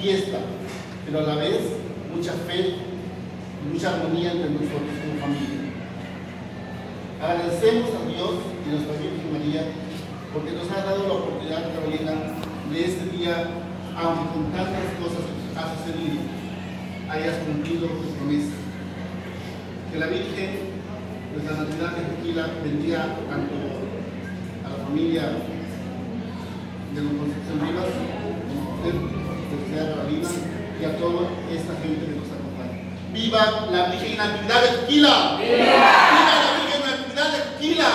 fiesta, pero a la vez mucha fe y mucha armonía entre nosotros como familia. Agradecemos a Dios y a nuestra Virgen María porque nos ha dado la oportunidad, Carolina, de este día, aunque con tantas cosas que ha sucedido, hayas cumplido tu promesa. Que la Virgen, nuestra Natividad de Tequila, bendiga tanto a la familia de Don Concepción Y a toda esta gente que nos acompaña. ¡Viva la Virgen Natividad de Tequila! ¡Viva! la Virgen Natividad de Tequila!